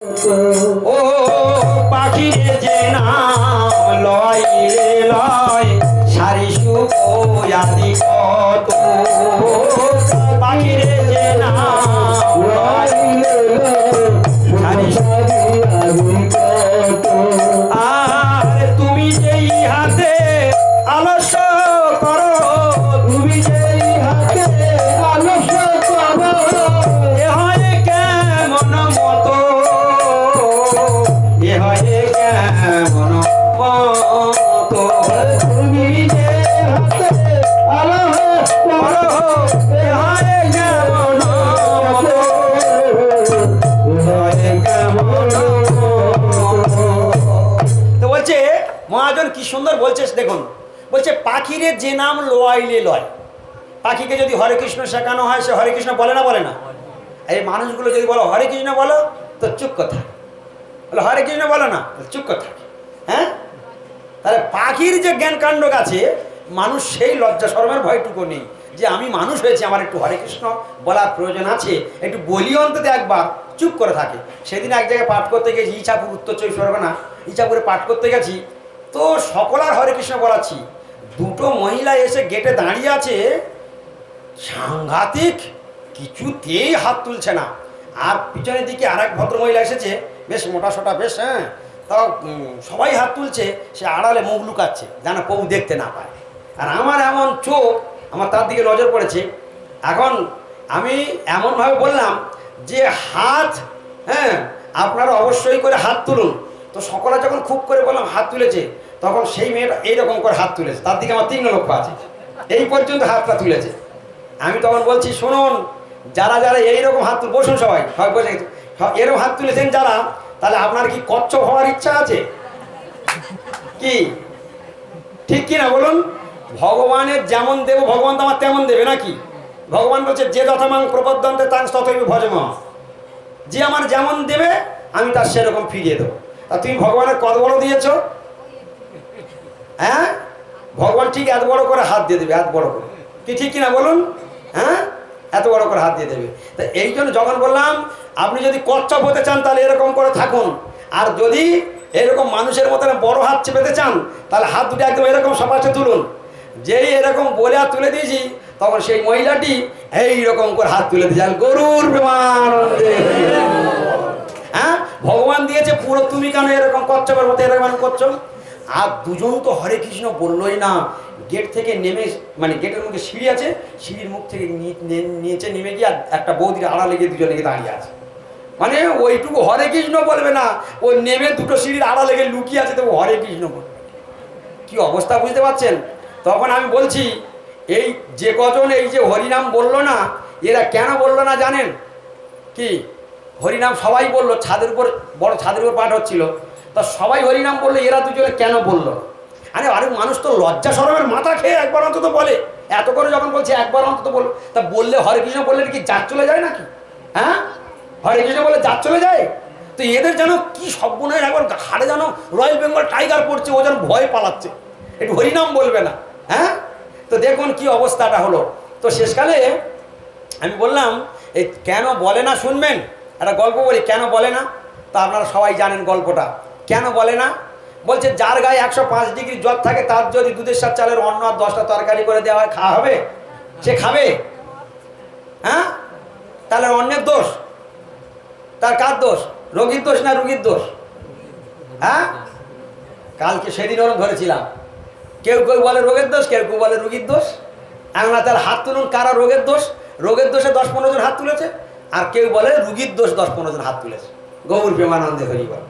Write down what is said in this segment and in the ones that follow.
ও পাখি যে নাম লয় লয় সারি সুয়াদি কত? পাখিরে যে নাম লয় সারি মহাজন কি সুন্দর বলছে দেখুন, বলছে, পাখিরে যে নাম লোয়াইলে লয়। পাখিকে যদি হরে কৃষ্ণ শেখানো হয়, সে হরে কৃষ্ণ বলে না বলে না? এই মানুষগুলো যদি বলো, হরে কৃষ্ণ বলো, তো চুপ কথা বলে, হরে কৃষ্ণ বলো না চুপ কথা হ্যাঁ? তাহলে পাখির যে জ্ঞান কাণ্ড আছে, মানুষ সেই লজ্জা শর্মের ভয়টুকু নেই যে আমি মানুষ হয়েছি, আমার একটু হরে কৃষ্ণ বলার প্রয়োজন আছে, একটু বলি অন্তত একবার, চুপ করে থাকে। সেদিন এক জায়গায় পাঠ করতে গেছি, ইছাপুর উত্তর চব্বিশ পরগনা, ইছাপুরে পাঠ করতে গেছি তো সকলার হরে কৃষ্ণ বলাচ্ছি। দুটো মহিলা এসে গেটে দাঁড়িয়ে আছে। সাংঘাতিক কিছুতেই হাত তুলছে না। আর পিছনের দিকে আরেক ভদ্রমহিলা এসেছে। বেশ মোটা সোটা বেশ হ্যাঁ। তা উম, সবাই হাত তুলছে। সে আড়ালে মুখ লুকাচ্ছে যেন প্রভু দেখতে না পায়। আর আমার এমন চোখ আমার তার দিকে নজর পড়েছে। এখন আমি এমনভাবে বললাম যে হাত হ্যাঁ আপনারা অবশ্যই করে হাত তুলুন। তো সকলে যখন খুব করে বললাম, হাত তুলেছে, তখন সেই মেয়েটা এইরকম করে হাত তুলেছে। তার দিকে আমার তীক্ষ্ণ লক্ষ্য আছে। এই পর্যন্ত হাতটা তুলেছে। আমি তখন বলছি, শুনুন, যারা যারা এইরকম হাত তুল বসুন সবাই সবাই বসে এরকম হাত তুলেছেন যারা, তাহলে আপনার কি কচ্ছপ হওয়ার ইচ্ছা আছে? কি? ঠিক কি না বলুন? ভগবানের যেমন দেব, ভগবান তো আমার তেমন দেবে নাকি? ভগবান বলছে, যে যথামাং প্রবদ্ধন্তে তাং ততই ভজম যে আমার যেমন দেবে, আমি তার সেরকম ফিরিয়ে দেবো। আর তুমি ভগবানের কত বড় দিয়েছ? হ্যাঁ? ভগবান ঠিক এত বড় করে হাত দিয়ে দেবে, এত বড় করে। কি ঠিক কিনা বলুন? হ্যাঁ? এত বড় করে হাত দিয়ে দেবে। তা এই জন্য যখন বললাম, আপনি যদি কচ্ছপ হতে চান, তাহলে এরকম করে থাকুন। আর যদি এরকম মানুষের মতন বড় হাত চেপেতে চান, তাহলে হাত দুটো একদম এরকম সপাশে তুলুন। যেই এরকম বলে আর তুলে দিয়েছি, তখন সেই মহিলাটি এই রকম করে হাত তুলে দিয়েছে। আর গরুর বিমানন্দে হ্যাঁ? ভগবান দিয়েছে, পুরো তুমি কেন এরকম কচ্ছপের মতো এরকম করছ? আর দুজন তো হরে কৃষ্ণ বললোই না। গেট থেকে নেমে মানে গেটের মুখে সিঁড়ি আছে, সিঁড়ির মুখ থেকে নিচে নেমে গিয়ে একটা বৌদির আড়া লেগে দুজনে গিয়ে দাঁড়িয়ে আছে। মানে ওইটুকু হরে কৃষ্ণ বলবে না, ও নেমে দুটো সিঁড়ির আড়া লেগে লুকিয়ে আছে তো ও হরে কৃষ্ণ বলবে। কি অবস্থা বুঝতে পারছেন? তখন আমি বলছি, এই যে কজন এই যে হরিনাম বলল না, এরা কেন বলল না জানেন? কি? হরিনাম সবাই বলল, ছাদের উপর, বড় ছাদের উপর পাঠ হচ্ছিল। তা সবাই হরিনাম বলল, এরা দুজনে কেন বলল? আরে আরে, মানুষ তো লজ্জা সরমের মাথা খেয়ে একবার অন্তত বলে। এত করে যখন বলছে, একবার অন্তত বল তা বললে হরে কৃষ্ণ বললে কি জাত চলে যায় নাকি? হ্যাঁ? হরে কৃষ্ণ বলে জাত চলে যায়? তো এদের যেন কি সব্বনের একবার হাড়ে যেন রয়্যাল বেঙ্গল টাইগার পড়ছে, ও যেন ভয় পালাচ্ছে। একটু হরিনাম বলবে না হ্যাঁ? তো দেখুন কি অবস্থাটা হলো। তো শেষকালে আমি বললাম, এই কেন বলে না শুনবেন? একটা গল্প বলি, কেন বলে না? তা আপনারা সবাই জানেন গল্পটা। কেন বলে না? বলছে, যার গায়ে একশো পাঁচ ডিগ্রি জ্বর থাকে, তার যদি দুধের সাত চালের অন্য আর দশটা তরকারি করে দেওয়া হয়, খাওয়া হবে? সে খাবে? হ্যাঁ? তাহলে অন্যের দোষ? তার কার দোষ? রোগীর দোষ না রুগীর দোষ? হ্যাঁ? কালকে সেদিন ওরম ধরেছিলাম। কেউ কেউ বলে রোগের দোষ, কেউ কেউ বলে রুগীর দোষ। এখন তার হাত তুলুন, কারা রোগের দোষ? রোগের দোষে দশ পনেরো জন হাত তুলেছে? আর কেউ বলে রুগীর দোষ দশ পনেরো জন হাত তুলেছে। গৌর প্রেমানন্দে হরিবার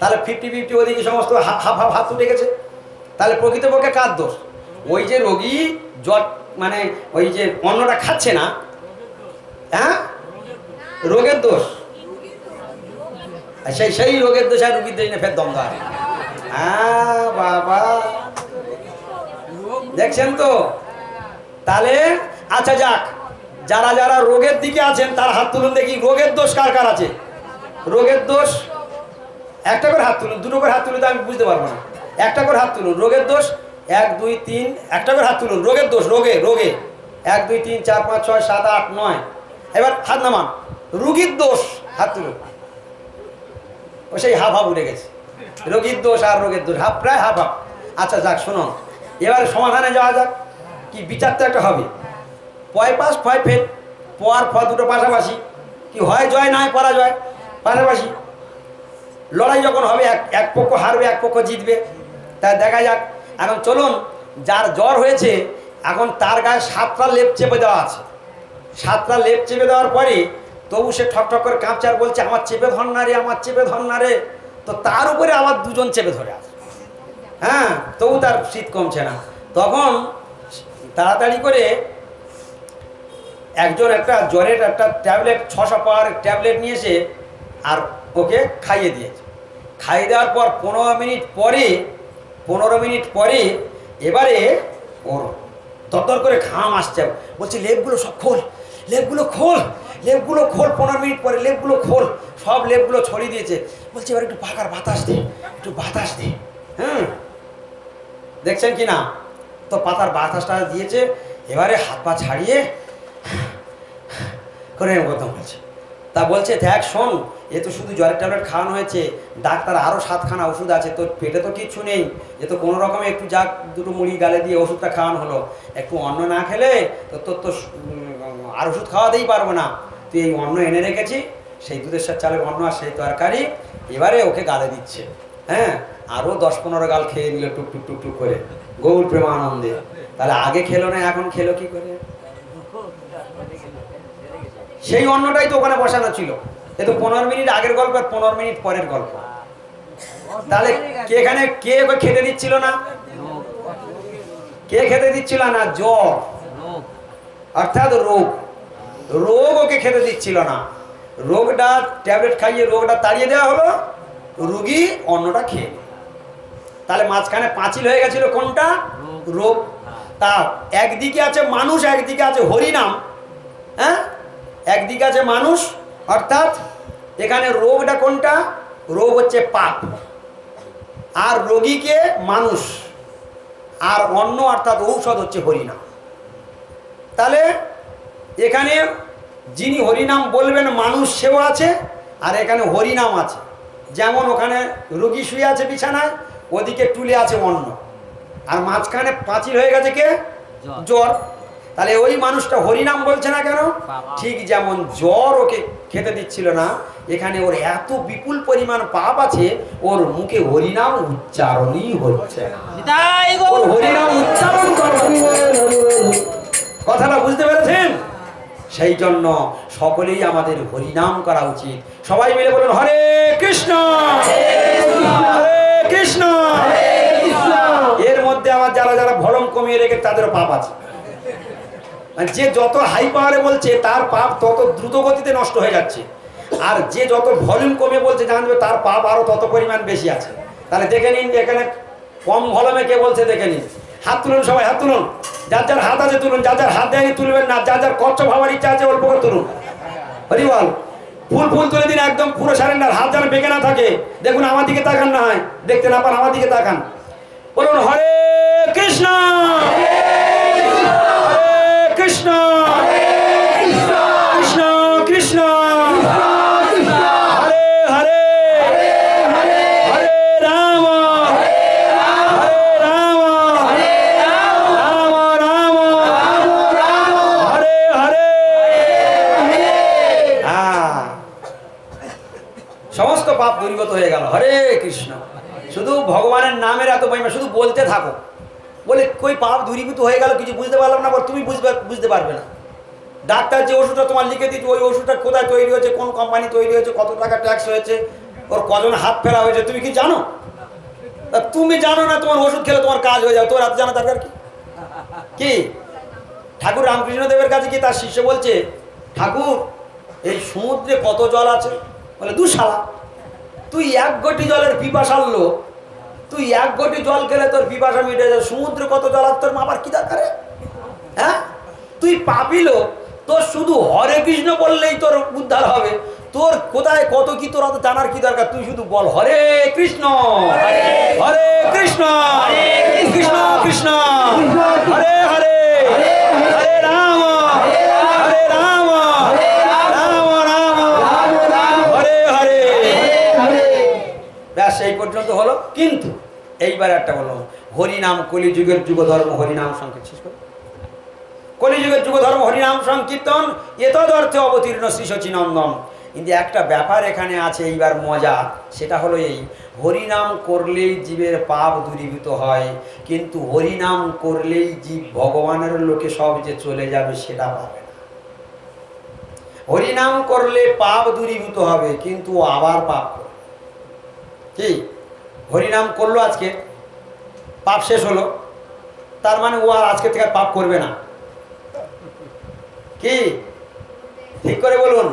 তাহলে ফিফটি ফিফটি ওদিকে সমস্ত হাফ হাফ হাত উঠে গেছে? তাহলে প্রকৃতপক্ষে কার দোষ? ওই যে রোগী জ্বর মানে ওই যে অন্নটা খাচ্ছে না হ্যাঁ? রোগের দোষ। সেই সেই রোগের দোষ আর রুগীর দোষ না ফের দ্বন্দ্ব আছে হ্যাঁ বাবা। দেখছেন তো? তাহলে আচ্ছা যাক। যারা যারা রোগের দিকে আছেন, তার হাত তুলুন দেখি, রোগের দোষ কার কার আছে? রোগের দোষ, একটা করে হাত তুলুন, দুটো করে হাত তুললে তো আমি বুঝতে পারব না। একটা করে হাত তুলুন, রোগের দোষ, এক, দুই, তিন, একটা করে হাত তুলুন, রোগের দোষ, রোগে রোগে। এক, দুই, তিন, চার, পাঁচ, ছয়, সাত, আট, নয়। এবার হাত নামান, রুগীর দোষ, হাত তুলুন। ও সেই হাফ হাফ উঠে গেছে। রোগীর দোষ আর রোগের দোষ, হাফ, প্রায় হাফ হাফ। আচ্ছা যাক শোনো এবার সমাধানে যাওয়া যাক, কি বিচার তো একটা হবে। পয় পাস ফয় ফেল। পয়ার ফ দুটো পাশাপাশি। কি হয় জয় নয় পরাজয়। পাশাপাশি। লড়াই যখন হবে, এক এক পক্ষ হারবে, এক পক্ষ জিতবে। তা দেখা যাক। এখন চলুন, যার জ্বর হয়েছে, এখন তার গায়ে সাতটা লেপ চেপে দেওয়া আছে। সাতটা লেপ চেপে দেওয়ার পরে, তবু সে ঠক ঠক করে কাঁপছে আর বলছে, আমার চেপে ধর না রে, আমার চেপে ধর না রে। তো তার উপরে আবার দুজন চেপে ধরে আছে। হ্যাঁ তবু তার শীত কমছে না। তখন তাড়াতাড়ি করে একজন একটা জ্বরের একটা ট্যাবলেট ছশো পাওয়ার ট্যাবলেট নিয়ে এসে আর ওকে খাইয়ে দিয়েছে। খাইয়ে দেওয়ার পর পনেরো মিনিট পরে, পনেরো মিনিট পরে এবারে ওর দরদর করে ঘাম আসছে। বলছে, লেপগুলো সব খোল, লেপগুলো খোল লেপগুলো খোল, পনেরো মিনিট পরে লেপগুলো খোল, সব লেপগুলো ছড়িয়ে দিয়েছে। বলছে, এবার একটু পাকার বাতাস দে, একটু বাতাস দে। হ্যাঁ দেখছেন কি না? তো পাতার বাতাসটা দিয়েছে, এবারে হাত পা ছাড়িয়ে করে কথা বলছে। তা বলছে, দেখ, শোন, এ তো শুধু জ্বরের ট্যাবলেট খাওয়ানো হয়েছে। ডাক্তার আরও সাতখানা ওষুধ আছে, তোর পেটে তো কিচ্ছু নেই। এ তো কোনো রকমে একটু যাক, দুটো মুড়ি গালে দিয়ে ওষুধটা খাওয়ানো হলো। একটু অন্ন না খেলে তো তোর তো আর ওষুধ খাওয়াতেই পারব না। তুই এই অন্ন এনে রেখেছি, সেই দুধের সাথে চালের অন্ন আর সেই তরকারি। এবারে ওকে গালে দিচ্ছে। হ্যাঁ আরও দশ পনেরো গাল খেয়ে নিল টুক টুক টুক টুক করে। গৌর প্রেমানন্দে। তাহলে আগে খেলো না, এখন খেলো কি করে? সেই অন্নটাই তো ওখানে বসানো ছিল। এ পনেরো মিনিট আগের গল্প আর পনেরো মিনিট পরের গল্প। তাহলে কে এখানে কে খেতে দিচ্ছিল না? কে খেতে দিচ্ছিল না? জ্বর। অর্থাৎ রোগ। রোগ ওকে খেতে দিচ্ছিল না। রোগটা ট্যাবলেট খাইয়ে রোগটা তাড়িয়ে দেওয়া হলো। রুগী অন্নটা খেয়ে। তাহলে মাঝখানে পাঁচিল হয়ে গেছিল কোনটা? রোগ। তা একদিকে আছে মানুষ, একদিকে আছে হরিনাম। হ্যাঁ? একদিকে আছে মানুষ অর্থাৎ এখানে রোগটা কোনটা? রোগ হচ্ছে পাপ। আর রোগীকে মানুষ আর অন্য অর্থাৎ ঔষধ হচ্ছে হরিনাম। তাহলে এখানে যিনি হরিনাম বলবেন মানুষ সেও আছে আর এখানে হরিনাম আছে। যেমন ওখানে রোগী শুয়ে আছে বিছানায় ওদিকে টুলে আছে অন্ন। আর মাঝখানে পাঁচিল হয়ে গেছে কে? জ্বর। তাহলে ওই মানুষটা হরিনাম বলছে না কেন? ঠিক যেমন জ্বর ওকে খেতে দিচ্ছিল না এখানে ওর এত বিপুল পরিমাণ পাপ আছে ওর মুখে হরিনাম উচ্চারণই হচ্ছে না। হরিনাম উচ্চারণ কথাটা বুঝতে পেরেছেন? সেই জন্য সকলেই আমাদের হরিনাম করা উচিত। সবাই মিলে বলুন হরে কৃষ্ণ! হরে কৃষ্ণ! এর মধ্যে আমার যারা যারা ভরম কমিয়ে রেখে তাদের পাপ আছে। মানে যে যত হাই পাওয়ারে বলছে, তার পাপ তত দ্রুত গতিতে নষ্ট হয়ে যাচ্ছে। আর যে যত ভলিউম কমে বলছে জানবে তার পাপ আরও তত পরিমাণ বেশি আছে। তাহলে দেখে নিন এখানে কম ভলমে কে বলছে, দেখে নিন। হাত তুলুন সবাই, হাত তুলুন। যার যার হাত আছে তুলুন, যার যার হাত দেয়নি তুলবেন না, যার যার কচ্ছ ভাবার ইচ্ছা আছে অল্প করে তুলুন। হরিবল ফুল ফুল তুলে দিন, একদম পুরো সারেন্ডার হাত যেন বেঁকে না থাকে। দেখুন আমার দিকে তাকান না হয়, দেখতে না পান, আমার দিকে তাকান। বলুন, হরে কৃষ্ণ! কৃষ্ণ। হরে সমস্ত পাপ দূরীভূত হয়ে গেল। হরে কৃষ্ণ। শুধু ভগবানের নামের এত মহিমা, শুধু বলতে থাকো। বলে, কই পাপ দূরীভূত হয়ে গেল, কিছু বুঝতে পারলাম না তুমি বুঝবে, বুঝতে পারবে না। ডাক্তার যে ওষুধটা তোমার লিখে দিত ওই ওষুধটা কোথায় তৈরি হয়েছে, কোন কোম্পানি তৈরি হয়েছে, কত টাকা ট্যাক্স হয়েছে, ওর কজন হাত ফেরা হয়েছে, তুমি কি জানো? তুমি জানো না তোমার ওষুধ খেলে তোমার কাজ হয়ে যাবে, তোর হাত জানা দরকার কি? কি? ঠাকুর রামকৃষ্ণ দেবের কাছে কি তার শিষ্য বলছে, ঠাকুর, এই সমুদ্রে কত জল আছে? বলে দু শালা তুই এক গটি জলের পিপাসা আনলো তুই এক গটি জল খেলে তোর পিপাসা মিটে যায়। সমুদ্রে কত জল আর তোর মাপার কি দরকার হ্যাঁ? তুই পাপিল তোর শুধু হরে কৃষ্ণ বললেই তোর উদ্ধার হবে। তোর কোথায় কত কি তোর অত জানার কি দরকার? তুই শুধু বল হরে কৃষ্ণ। হরে কৃষ্ণ। কৃষ্ণ। কৃষ্ণ হরে হরে। হরে রাম। হরে রাম। রাম। রাম। হরে হরে। ব্যাস এই পর্যন্ত হলো। কিন্তু এইবার একটা বললাম, হরিনাম কলিযুগের যুগ ধর্ম হরিনাম সংকীর্তন, শেষ করো। কলিযুগের যুগ ধর্ম হরিনাম সংকীর্তন, এতদর্থে অবতীর্ণ শ্রী সচিনন্দন কিন্তু একটা ব্যাপার এখানে আছে, এইবার মজা, সেটা হলো এই, হরিনাম করলেই জীবের পাপ দূরীভূত হয়, কিন্তু হরিনাম করলেই জীব ভগবানের লোকে সব যে চলে যাবে সেটা পাবে না। হরিনাম করলে পাপ দূরীভূত হবে, কিন্তু আবার পাপ করবে। কি? হরিনাম করল আজকে, পাপ শেষ হলো, তার মানে ও আর আজকে থেকে পাপ করবে না। কি? ঠিক করে বলুন,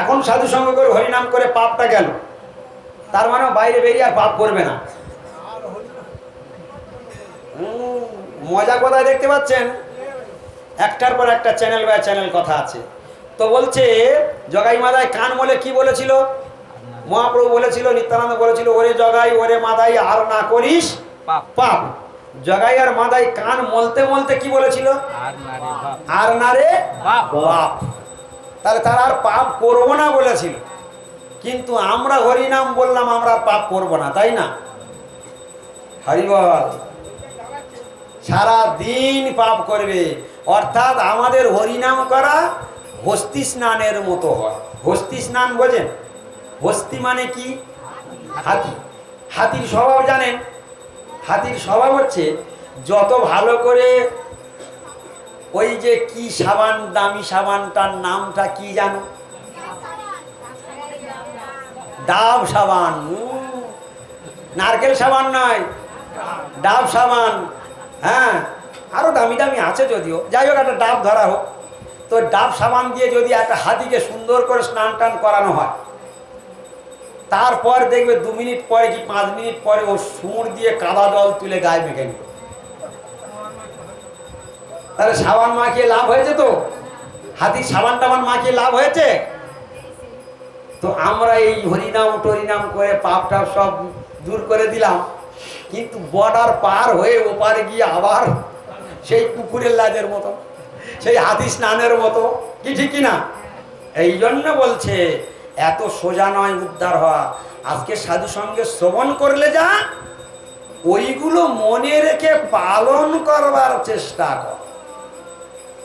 এখন সাধু সঙ্গ করে হরিনাম করে পাপটা গেল, তার মানে বাইরে বেরিয়ে আর পাপ করবে না। মজা কোথায় দেখতে পাচ্ছেন? একটার পর একটা চ্যানেল বা চ্যানেল কথা আছে। তো বলছে জগাই মাদাই কান বলে কি বলেছিল? মহাপ্রভু বলেছিল নিত্যানন্দ বলেছিল ওরে জগাই ওরে মাদাই আর না করিস পাপ। জগাই আর মাদাই কান মলতে মলতে কি বলেছিল? আর না রে বাপ। তাহলে তারা আর পাপ করব না বলেছিল। কিন্তু আমরা হরিনাম বললাম আমরা পাপ করব না তাই না? হরিবল সারা দিন পাপ করবে। অর্থাৎ আমাদের হরিনাম করা হস্তি স্নানের মতো হয়। হস্তি স্নান বোঝেন? হস্তি মানে কি? হাতি। হাতির স্বভাব জানেন? হাতির স্বভাব হচ্ছে যত ভালো করে ওই যে কি সাবান, দামি সাবানটার নামটা কি জানো? ডাব সাবান। নারকেল সাবান নয়, ডাব সাবান। হ্যাঁ আরও দামি দামি আছে যদিও। যাই হোক, একটা ডাব ধরা হোক। তো ডাব সাবান দিয়ে যদি একটা হাতিকে সুন্দর করে স্নান টান করানো হয় তারপর দেখবে দু মিনিট পরে কি পাঁচ মিনিট পরে ও সুর দিয়ে কাদা জল তুলে গায়ে মেখে নিল। তাহলে সাবান মাখিয়ে লাভ হয়েছে তো? হাতির সাবান টাবান মাখিয়ে লাভ হয়েছে? তো আমরা এই হরিনাম টরিনাম করে পাপ টাপ সব দূর করে দিলাম, কিন্তু বর্ডার পার হয়ে ওপারে গিয়ে আবার সেই কুকুরের লাজের মতো, সেই হাতি স্নানের মতো, কি ঠিক কি না? এই জন্য বলছে এত সোজা নয় উদ্ধার হওয়া। আজকে সাধু সঙ্গে শ্রবণ করলে যা, ওইগুলো মনে রেখে পালন করবার চেষ্টা কর।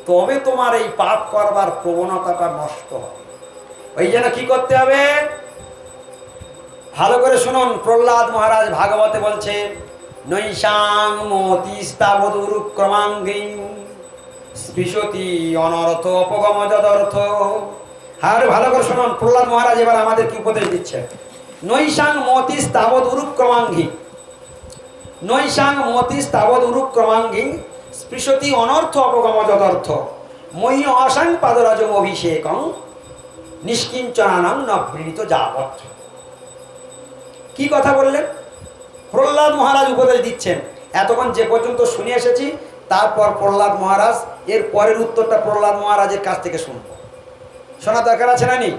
তবে তোমার এই পাপ করবার প্রবণতাটা নষ্ট ওই জন্য কি করতে হবে? ভালো করে শুনুন, প্রহ্লাদ মহারাজ ভাগবতে বলছে, নৈশাং মতি স্তাবদুরু ক্রমাঙ্গিং স্পৃশতি অনর্থ অপগম যদর্থ আর ভালো করে শুনুন, প্রহ্লাদ মহারাজ এবার আমাদের কি উপদেশ দিচ্ছে? নৈশাং মতি স্তাবদ উরুপ ক্রমাঙ্গি নৈশাং মতি স্তাবদ উরুপ ক্রমাঙ্গি স্পৃশতি অনর্থ অপগম যদর্থ মই অসাং পাদরাজম অভিষেকং নিষ্কিঞ্চনানাং নবৃণীত যাবৎ। কি কথা বললেন? প্রহ্লাদ মহারাজ উপদেশ দিচ্ছেন। এতক্ষণ যে পর্যন্ত শুনে এসেছি, তারপর প্রহ্লাদ মহারাজ, এর পরের উত্তরটা প্রহ্লাদ মহারাজের কাছ থেকে শুনব। শোনা দরকার আছে না নি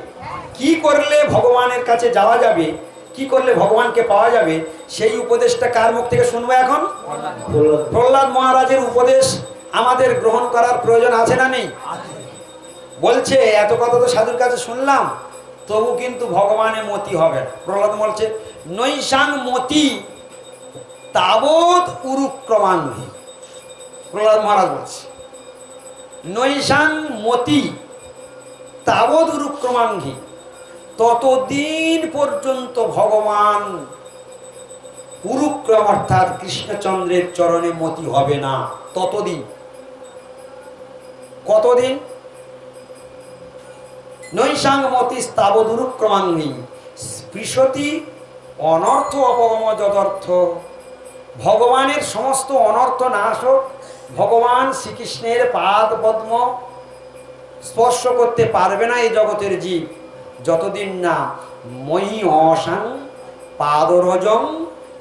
কি করলে ভগবানের কাছে যাওয়া যাবে? কি করলে ভগবানকে পাওয়া যাবে? সেই উপদেশটা কার মুখ থেকে শুনব এখন? প্রহ্লাদ মহারাজের উপদেশ আমাদের গ্রহণ করার প্রয়োজন আছে না নেই বলছে, এত কথা তো সাধুর কাছে শুনলাম, তবু কিন্তু ভগবানে মতি হবে প্রহ্লাদ বলছে নৈশাং মতি, তাবৎ উরুক্রমাঙ্গি প্রহ্লাদ মহারাজ বলছে নৈশাং মতি তাবৎ উরুক্রমাঙ্গি ততদিন পর্যন্ত ভগবান উরুক্রম অর্থাৎ কৃষ্ণচন্দ্রের চরণে মতি হবে না। ততদিন। কতদিন? নৈসাংমতি স্তাবদুরুক্রমাঙ্গি স্পৃশতি অনর্থ অপগম যদর্থ। ভগবানের সমস্ত অনর্থ নাশ হোক ভগবান শ্রীকৃষ্ণের পাদ পদ্ম স্পর্শ করতে পারবে না এই জগতের জীব। যতদিন না ময়ী অসাং পাদরজং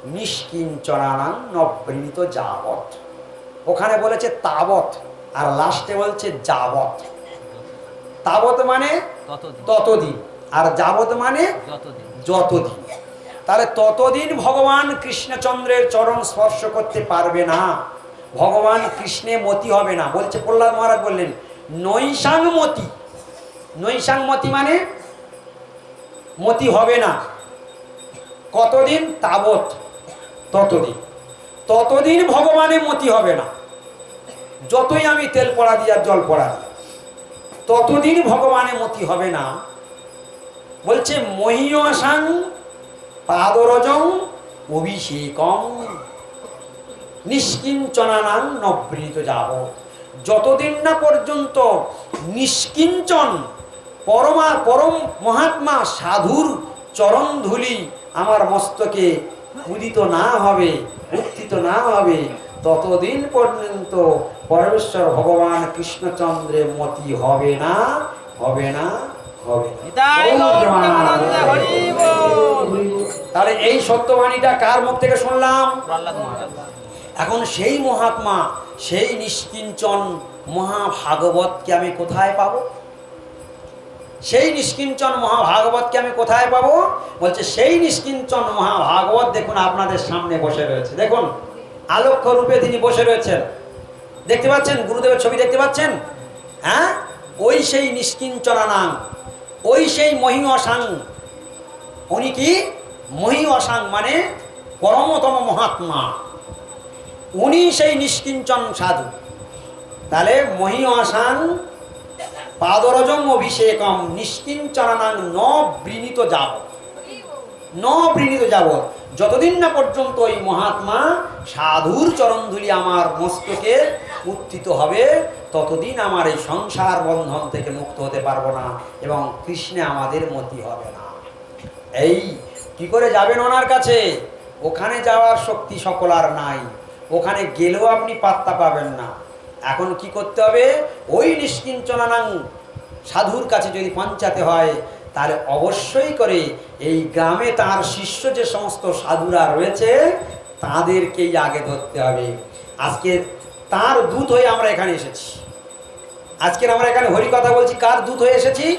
নিষ্কিঞ্চনানাং নবৃণীত যাবৎ। ওখানে বলেছে তাবৎ আর লাস্টে বলছে যাবৎ। তাবৎ মানে ততদিন আর যাবৎ মানে যতদিন। যতদিন। তাহলে ততদিন ভগবান কৃষ্ণচন্দ্রের চরণ স্পর্শ করতে পারবে না। ভগবান কৃষ্ণে মতি হবে না। বলছে প্রহ্লাদ মহারাজ বললেন নৈশাং মতি। নৈশাং মতি মানে মতি হবে না। কতদিন? তাবৎ। ততদিন। ততদিন ভগবানের মতি হবে না। যতই আমি তেল পড়া দিই আর জল পড়া দিই, ততদিন ভগবানের মতি হবে না। বলছে, মহিয়সাং পাদরজং অভিষেকম নিষ্কিঞ্চনানাং নবৃত যাব যতদিন না পর্যন্ত নিষ্কিঞ্চন পরমা পরম মহাত্মা সাধুর চরণ ধুলি আমার মস্তকে উদিত না হবে উত্থিত না হবে ততদিন পর্যন্ত পরমেশ্বর ভগবান কৃষ্ণচন্দ্রের মতি হবে না হবে না হবে। তাহলে এই সত্যবাণীটা কার মুখ থেকে শুনলাম? এখন সেই মহাত্মা সেই নিষ্কিঞ্চন মহাভাগবতকে আমি কোথায় পাবো? সেই নিষ্কিঞ্চন মহাভাগবতকে আমি কোথায় পাবো? বলছে, সেই নিষ্কিঞ্চন মহাভাগবত দেখুন আপনাদের সামনে বসে রয়েছে। দেখুন, আলোক্য রূপে তিনি বসে রয়েছেন। দেখতে পাচ্ছেন? গুরুদেবের ছবি দেখতে পাচ্ছেন? হ্যাঁ? ওই সেই নিষ্কিঞ্চনা নাম, ওই সেই মহিম অসাং উনি কি? মহি অসাং মানে পরমতম মহাত্মা। উনি সেই নিষ্কিঞ্চন সাধু। তাহলে মহি অসাং পাদরজম অভিষেকম নিষ্কিঞ্চনাং ন বৃণীত যাব ন বৃণীত যাব যতদিন না পর্যন্ত ওই মহাত্মা সাধুর চরণধুলি আমার মস্তকে উত্থিত হবে, ততদিন আমার এই সংসার বন্ধন থেকে মুক্ত হতে পারব না এবং কৃষ্ণে আমাদের মতি হবে না। এই কি করে যাবেন ওনার কাছে? ওখানে যাওয়ার শক্তি সকল আর নাই। ওখানে গেলেও আপনি পাত্তা পাবেন না। এখন কি করতে হবে? ওই নিষ্কিঞ্চনানাং সাধুর কাছে যদি পঞ্চাতে হয়, তাহলে অবশ্যই করে এই গ্রামে তার শিষ্য যে সমস্ত সাধুরা রয়েছে, তাদেরকেই আগে ধরতে হবে। আজকে তার দূত হয়ে আমরা এখানে এসেছি। আজকের আমরা এখানে হরি কথা বলছি, কার দূত হয়ে এসেছি?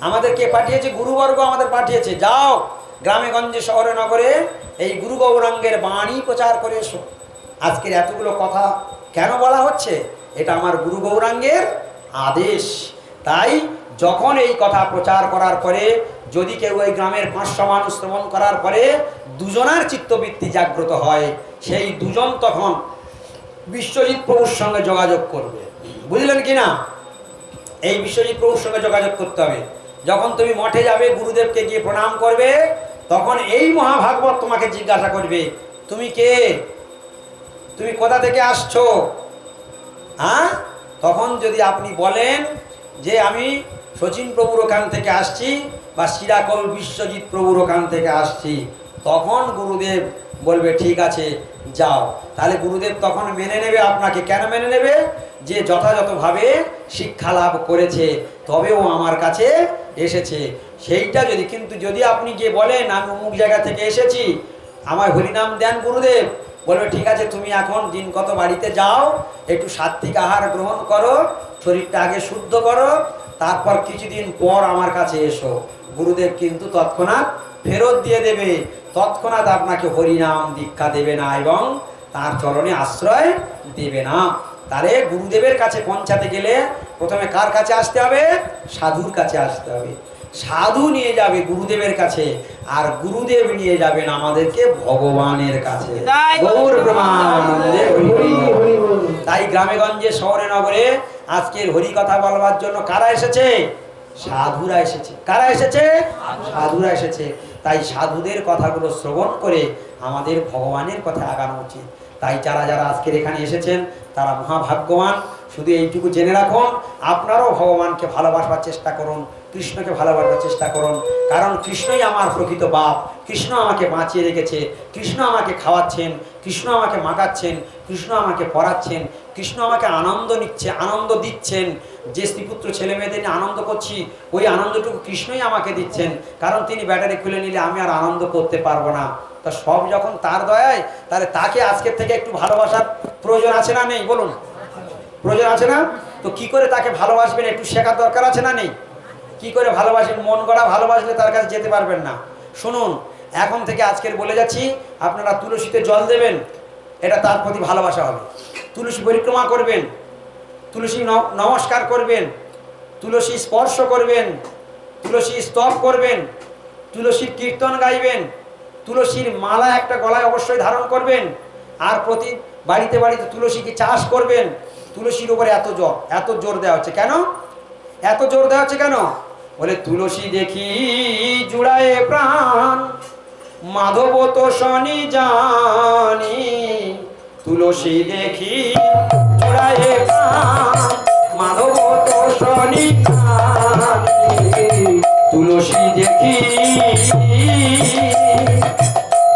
আমাদের কে পাঠিয়েছে? গুরুবর্গ আমাদের পাঠিয়েছে। যাও, গ্রামে গঞ্জে শহরে নগরে এই গুরু গৌরাঙ্গের বাণী প্রচার করে এসো। আজকের এতগুলো কথা কেন বলা হচ্ছে? এটা আমার গুরু গৌরাঙ্গের আদেশ। তাই যখন এই কথা প্রচার করার পরে, যদি কেউ ওই গ্রামের পাঁচশো মানুষ শ্রবণ করার পরে দুজনার চিত্তবৃত্তি জাগ্রত হয়, সেই দুজন তখন বিশ্বজিৎ প্রভুর সঙ্গে যোগাযোগ করবে। বুঝলেন কি না? এই বিশ্বজিৎ প্রভুর সঙ্গে যোগাযোগ করতে হবে। যখন তুমি মঠে যাবে, গুরুদেবকে গিয়ে প্রণাম করবে, তখন এই মহাভাগবত তোমাকে জিজ্ঞাসা করবে, তুমি কে? তুমি কোথা থেকে আসছো? হ্যাঁ? তখন যদি আপনি বলেন যে আমি শচীন প্রভুর ওখান থেকে আসছি বা শিরাকল বিশ্বজিৎ প্রভুর ওখান থেকে আসছি, তখন গুরুদেব বলবে, ঠিক আছে, যাও। তাহলে গুরুদেব তখন মেনে নেবে, আপনাকে কেন মেনে নেবে? যে যথাযথভাবে শিক্ষা লাভ করেছে, তবেও আমার কাছে এসেছে। সেইটা যদি, কিন্তু যদি আপনি গিয়ে বলেন, আমি অমুক জায়গা থেকে এসেছি আমার হরিনাম দেন গুরুদেব। বলবে, ঠিক আছে, তুমি এখন দিন কত বাড়িতে যাও, একটু সাত্বিক আহার গ্রহণ করো, শরীরটা আগে শুদ্ধ করো, তারপর কিছুদিন পর আমার কাছে এসো। গুরুদেব কিন্তু তৎক্ষণাৎ ফেরত দিয়ে দেবে। তৎক্ষণাৎ আপনাকে হরিনাম দীক্ষা দেবে না এবং তার চরণে আশ্রয় দেবে না। তারে গুরুদেবের কাছে পৌঁছাতে গেলে প্রথমে কার কাছে আসতে হবে? সাধুর কাছে আসতে হবে। সাধু নিয়ে যাবে গুরুদেবের কাছে আর গুরুদেব নিয়ে যাবেন আমাদেরকে ভগবানের কাছে। তাই গ্রামে গঞ্জে শহরে নগরে আজকের হরি কথা বলবার জন্য কারা এসেছে? সাধুরা এসেছে। কারা এসেছে? সাধুরা এসেছে। তাই সাধুদের কথাগুলো শ্রবণ করে আমাদের ভগবানের কথা আগানো উচিত। তাই যারা যারা আজকের এখানে এসেছেন তারা মহাভাগ্যবান। শুধু এইটুকু জেনে রাখুন আপনারাও ভগবানকে ভালোবাসবার চেষ্টা করুন। কৃষ্ণকে ভালোবাসার চেষ্টা করুন। কারণ কৃষ্ণই আমার প্রকৃত বাপ। কৃষ্ণ আমাকে বাঁচিয়ে রেখেছে। কৃষ্ণ আমাকে খাওয়াচ্ছেন। কৃষ্ণ আমাকে মাগাচ্ছেন। কৃষ্ণ আমাকে পড়াচ্ছেন। কৃষ্ণ আমাকে আনন্দ নিচ্ছে, আনন্দ দিচ্ছেন। যে স্ত্রীপুত্র ছেলে মেয়েদের নিয়ে আনন্দ করছি, ওই আনন্দটুকু কৃষ্ণই আমাকে দিচ্ছেন। কারণ তিনি ব্যাটারি খুলে নিলে আমি আর আনন্দ করতে পারব না। তা সব যখন তার দয়ায়, তাহলে তাকে আজকের থেকে একটু ভালোবাসার প্রয়োজন আছে না নেই? বলুন। প্রয়োজন আছে না? তো কি করে তাকে ভালোবাসবেন একটু শেখার দরকার আছে না নেই? কি করে ভালোবাসেন, মন গড়া ভালোবাসলে তার কাছে যেতে পারবেন না। শুনুন, এখন থেকে আজকের বলে যাচ্ছি, আপনারা তুলসীতে জল দেবেন, এটা তার প্রতি ভালোবাসা হবে। তুলসী পরিক্রমা করবেন, তুলসী নমস্কার করবেন, তুলসী স্পর্শ করবেন, তুলসী স্তব করবেন, তুলসীর কীর্তন গাইবেন, তুলসীর মালা একটা গলায় অবশ্যই ধারণ করবেন, আর প্রতি বাড়িতে বাড়িতে তুলসীকে চাষ করবেন, তুলসীর উপরে এত জোর এত জোর দেওয়া হচ্ছে। কেন? এত জোর দেওয়া হচ্ছে কেন? বলে, তুলসী দেখি জুড়ায় প্রাণ, মাধব তো শনি জানি। তুলসী দেখি জুড়ায় প্রাণ, মাধব তো শনি তুলসী দেখি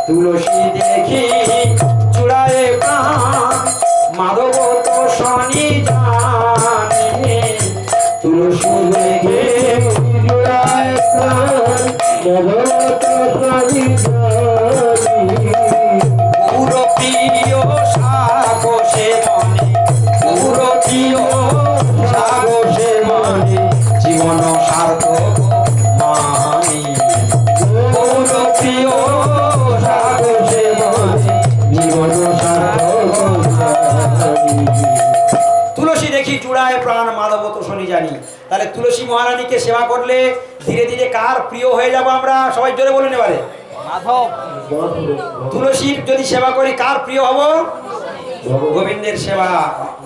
তুলসী দেখি তুলসী দেখি চূড়ায় প্রাণ মাধব তো শনি জানি। তাহলে তুলসী মহারানীকে সেবা করলে ধীরে ধীরে কার প্রিয় হয়ে যাব আমরা? সবাই জোরে বলুন এবারে। তুলসীর যদি সেবা করি কার প্রিয় হব? গোবিন্দের সেবা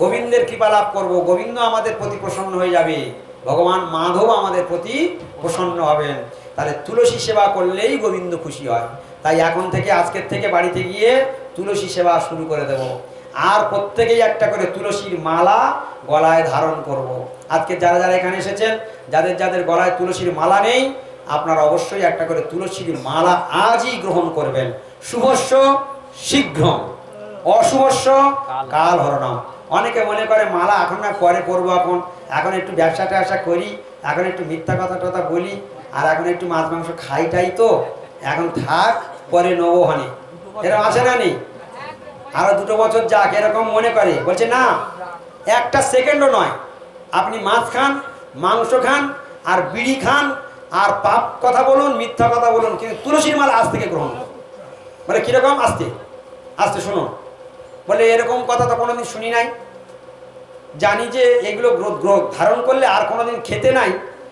গোবিন্দের কৃপা লাভ করব। গোবিন্দ আমাদের প্রতি প্রসন্ন হয়ে যাবে। ভগবান মাধব আমাদের প্রতি প্রসন্ন হবেন। তাহলে তুলসী সেবা করলেই গোবিন্দ খুশি হয়। তাই এখন থেকে আজকের থেকে বাড়িতে গিয়ে তুলসী সেবা শুরু করে দেব। আর প্রত্যেকেই একটা করে তুলসীর মালা গলায় ধারণ করব। আজকে যারা যারা এখানে এসেছেন, যাদের যাদের গলায় তুলসীর মালা নেই, আপনারা অবশ্যই একটা করে তুলসীর মালা আজই গ্রহণ করবেন। শুভস্য শীঘ্র। অশুভস্য কাল হরণম। অনেকে মনে করে মালা এখন না পরে করব এখন। এখন একটু ব্যবসা ট্যাবসা করি, এখন একটু মিথ্যা কথা টথা বলি, আর এখন একটু মাছ মাংস খাই খাইটাই তো। এখন থাক, পরে নেব হানি। এরকম আছে না নেই? আরও দুটো বছর যাক, এরকম মনে করে। বলছে, না, একটা সেকেন্ডও নয়। আপনি মাছ খান, মাংস খান, আর বিড়ি খান, আর পাপ কথা বলুন, মিথ্যা কথা বলুন, কিন্তু তুলসীর মালা আজ থেকে গ্রহণ। বলে, কীরকম আসতে? আসতে শুনুন। বলে, এরকম কথা তো কোনোদিন শুনি নাই। জানি যে এগুলো গ্রোথ ধারণ করলে আর কোনোদিন খেতে নাই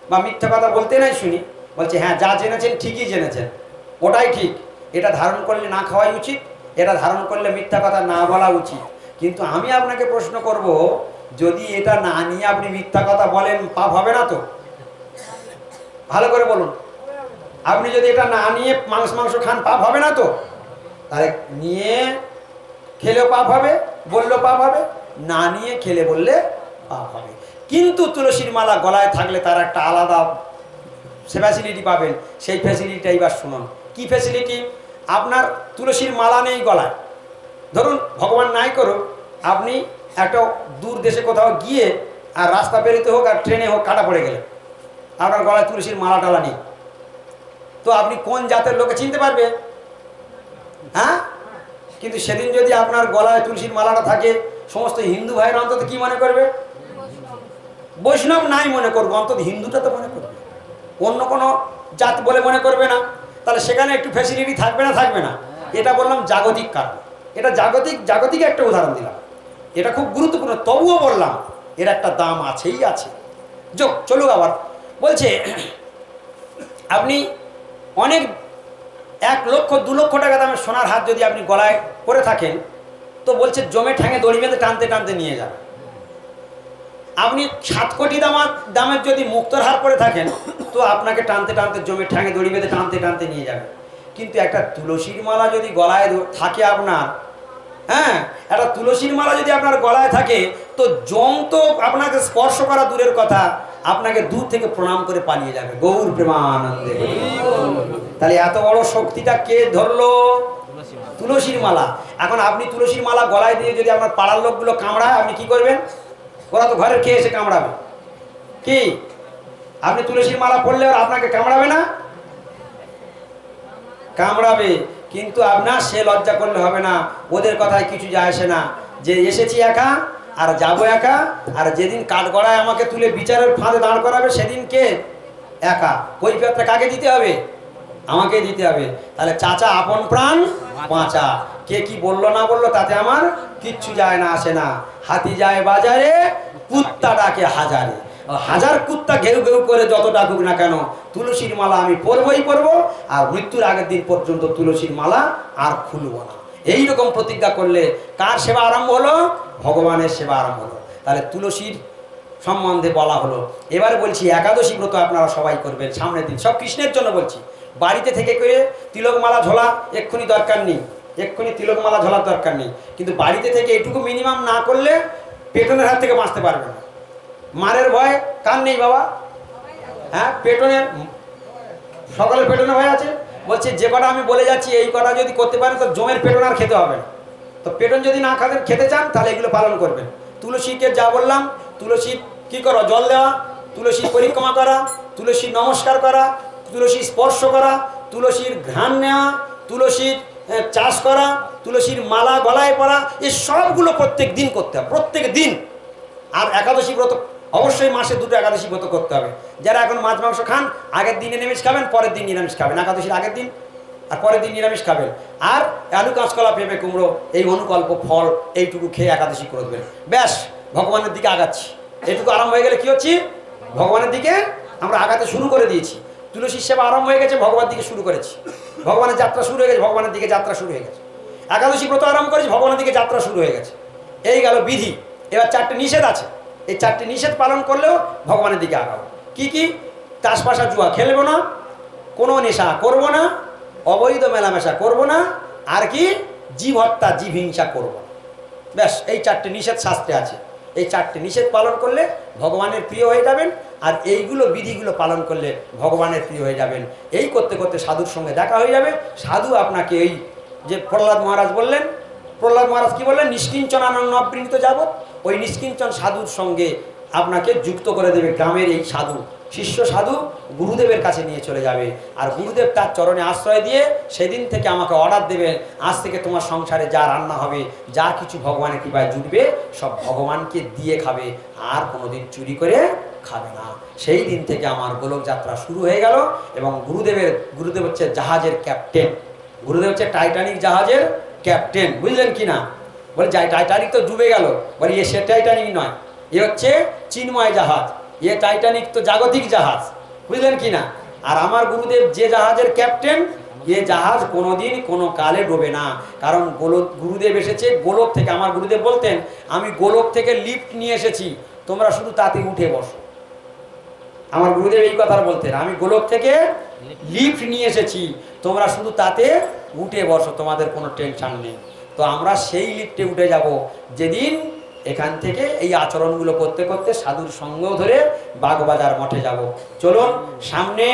বা মিথ্যা কথা বলতে নাই শুনি। বলছে হ্যাঁ যা জেনেছেন ঠিকই জেনেছেন। ওটাই ঠিক। এটা ধারণ করলে না খাওয়াই উচিত এটা ধারণ করলে মিথ্যা কথা না বলা উচিত। কিন্তু আমি আপনাকে প্রশ্ন করব, যদি এটা না নিয়ে আপনি মিথ্যা কথা বলেন, পাপ হবে না তো? ভালো করে বলুন। আপনি যদি এটা না নিয়ে মাংস মাংস খান, পাপ হবে না তো? তাহলে নিয়ে খেলেও পাপ হবে, বললেও পাপ হবে, না নিয়ে খেলে বললে পাপ হবে। কিন্তু তুলসীর মালা গলায় থাকলে তার একটা আলাদা ফ্যাসিলিটি পাবেন। সেই ফ্যাসিলিটিটা এবার শুনুন। কি ফ্যাসিলিটি? আপনার তুলসীর মালা নেই গলায়। ধরুন, ভগবান নাই করুক, আপনি একটা দূর দেশে কোথাও গিয়ে, আর রাস্তা বেরোতে হোক আর ট্রেনে হোক কাটা পড়ে গেলেন। আপনার গলায় তুলসীর মালা টালা নেই। তো আপনি কোন জাতের লোকে চিনতে পারবে? হ্যাঁ? কিন্তু সেদিন যদি আপনার গলায় তুলসীর মালাটা থাকে, সমস্ত হিন্দু ভাইয়ের অন্তত কি মনে করবে? বৈষ্ণব নাই মনে করব, অন্তত হিন্দুটা তো মনে করবে। অন্য কোনো জাত বলে মনে করবে না। তাহলে সেখানে একটু ফ্যাসিলিটি থাকবে না থাকবে না। এটা বললাম জাগতিক কারণ। এটা জাগতিক জাগতিক একটা উদাহরণ দিলাম। এটা খুব গুরুত্বপূর্ণ, তবুও বললাম, এর একটা দাম আছেই আছে। যোগ চলুক আবার। বলছে, আপনি অনেক এক লক্ষ, দু লক্ষ টাকা দামের সোনার হাত যদি আপনি গলায় পরে থাকেন, তো বলছে জমে ঠ্যাঙে দড়ি বেঁধে টানতে টানতে নিয়ে যান। আপনি সাত কোটি দামার দামের যদি মুক্তর হার পরে থাকেন, তো আপনাকে টানতে টানতে জমে ঠ্যাঙে দড়ি বেঁধে টানতে টানতে নিয়ে যাবে। কিন্তু একটা তুলসীর মালা যদি গলায় থাকে আপনার হ্যাঁ একটা তুলসীর মালা যদি আপনার গলায় থাকে, তো জম তো আপনাকে স্পর্শ করা দূরের কথা, আপনাকে দূর থেকে প্রণাম করে পালিয়ে যাবে। গৌর প্রেমানন্দে। তাহলে এত বড় শক্তিটা কে ধরলো? তুলসীর মালা। এখন আপনি তুলসীর মালা গলায় দিয়ে যদি আপনার পাড়ার লোকগুলো কামড়ায়, আপনি কি করবেন? ওরা তো ঘরের খেয়ে এসে কামড়াবে। কি? আপনি তুলসীর মালা পড়লে ওরা আপনাকে কামড়াবে না? কামড়াবে, কিন্তু আপনার সে লজ্জা করলে হবে না। ওদের কথায় কিছু যায় আসে না। যে এসেছি একা, আর যাব একা, আর যেদিন কাঠগড়ায় আমাকে তুলে বিচারের ফাঁদে দাঁড় করাবে, সেদিন কে? একা। কৈফিয়তটা কাকে দিতে হবে? আমাকে দিতে হবে। তাহলে চাচা আপন প্রাণ, বাঁচা। কে কি বলল, না বলল, তাতে আমার কিচ্ছু যায় না, আসে না। হাতি যায় বাজারে, কুত্তা ডাকে হাজারে। হাজার কুত্তা ঘেউ ঘেউ করে যত ডাকুক না কেন, তুলসীর মালা আমি পরবই পরবো, আর মৃত্যুর আগের দিন পর্যন্ত তুলসীর মালা আর খুলব না। এই রকম প্রতিজ্ঞা করলে কার সেবা আরম্ভ হলো? ভগবানের সেবা আরম্ভ হলো। তাহলে তুলসীর সম্বন্ধে বলা হলো। এবার বলছি, একাদশী ব্রত আপনারা সবাই করবেন, সামনের দিন। সব কৃষ্ণের জন্য বলছি। বাড়িতে থেকে করে তিলকমালা ঝোলা, এক্ষুনি দরকার নেই। এক্ষুনি তিলকমালা ঝোলার দরকার নেই। কিন্তু বাড়িতে থেকে এটুকু মিনিমাম না করলে পেটনের হাত থেকে বাঁচতে পারবে না। মারের ভয় কার নেই বাবা? হ্যাঁ পেটনের সকালে পেটনে ভয় আছে? বলছে, যে কটা আমি বলে যাচ্ছি, এই কটা যদি করতে পারেন তো জমের পেটন আর খেতে হবে না। তো পেটন যদি না খাতে খেতে চান, তাহলে এগুলো পালন করবেন। তুলসীকে যা বললাম, তুলসী কি করো? জল দেওয়া, তুলসী পরিক্রমা করা, তুলসী নমস্কার করা, তুলসী স্পর্শ করা, তুলসীর ঘ্রাণ নেওয়া, তুলসীর চাষ করা, তুলসীর মালা, গলায় পরা এই সবগুলো প্রত্যেক দিন করতে হবে, প্রত্যেক দিন। আর একাদশী ব্রত, অবশ্যই মাসে দুটো একাদশী ব্রত করতে হবে। যারা এখন মাছ মাংস খান, আগের দিনে নিরামিষ খাবেন, পরের দিন নিরামিষ খাবেন। একাদশীর আগের দিন, আর পরের দিন নিরামিষ খাবেন। আর আলু, কাঁচকলা, পেঁপে, কুমড়ো, এই অনুকল্প ফল, এইটুকু খেয়ে একাদশী করে দেবেন। ব্যাস, ভগবানের দিকে আগাচ্ছি। এইটুকু আরম্ভ হয়ে গেলে কী হচ্ছে? ভগবানের দিকে আমরা আগাতে শুরু করে দিয়েছি। তুলসীর সেবা আরম্ভ হয়ে গেছে, ভগবানের দিকে শুরু করেছি। ভগবানের যাত্রা শুরু হয়ে গেছে, ভগবানের দিকে যাত্রা শুরু হয়ে গেছে। একাদশী ব্রত আরম্ভ করেছি, ভগবানের দিকে যাত্রা শুরু হয়ে গেছে। এই গেল বিধি। এবার চারটে নিষেধ আছে। এই চারটে নিষেধ পালন করলেও ভগবানের দিকে আগাবো কি কি? তাসপাশা জুয়া খেলব না, কোনো নেশা করব না, অবৈধ মেলামেশা করব না, আর কি? জীব হত্যা, জীব হিংসা করব না। ব্যাস, এই চারটে নিষেধ শাস্ত্রে আছে। এই চারটে নিষেধ পালন করলে ভগবানের প্রিয় হয়ে যাবেন আর এইগুলো বিধিগুলো পালন করলে ভগবানের প্রিয় হয়ে যাবেন। এই করতে করতে সাধুর সঙ্গে দেখা হয়ে যাবে। সাধু আপনাকে এই যে প্রহ্লাদ মহারাজ বললেন, প্রহ্লাদ মহারাজ কি বললেন? নিষ্কিঞ্চন অবৃণীত যাবত ওই নিষ্কিঞ্চন সাধুর সঙ্গে আপনাকে যুক্ত করে দেবে গ্রামের এই সাধু। শিষ্য সাধু গুরুদেবের কাছে নিয়ে চলে যাবে। আর গুরুদেব তার চরণে আশ্রয় দিয়ে সেদিন থেকে আমাকে অর্ডার দেবেন আজ থেকে তোমার সংসারে যা রান্না হবে, যা কিছু ভগবানের কৃপায় জুটবে, সব ভগবানকে দিয়ে খাবে। আর কোনোদিন চুরি করে খাবে না। সেই দিন থেকে আমার গোলক যাত্রা শুরু হয়ে গেল এবং গুরুদেবের, গুরুদেব হচ্ছে জাহাজের ক্যাপ্টেন। গুরুদেব হচ্ছে টাইটানিক জাহাজের ক্যাপ্টেন, বুঝলেন কি না? বলে, যাই, টাইটানিক তো ডুবে গেল। বলে, এ সে টাইটানিক নয়, এ হচ্ছে চিন্ময় জাহাজ, এ টাইটানিক তো জাগতিক জাহাজ, বুঝলেন কি না? আর আমার গুরুদেব যে জাহাজের ক্যাপ্টেন, এ জাহাজ কোনোদিন কোনো কালে ডোবে না। কারণ গোলক, গুরুদেব এসেছে, গোলক থেকে, আমার গুরুদেব বলতেন, আমি গোলক থেকে লিফট নিয়ে এসেছি, তোমরা শুধু তাতে উঠে বসো। আমার গুরুদেব এই কথা বলতেন, আমি গোলক থেকে লিফট নিয়ে এসেছি, তোমরা শুধু তাতে উঠে বসো, তোমাদের কোনো টেনশান নেই। তো আমরা সেই লিফটে উঠে যাব। যেদিন এখান থেকে এই আচরণগুলো করতে করতে সাধুর সঙ্গ ধরে বাগবাজার মঠে যাব। চলুন, সামনে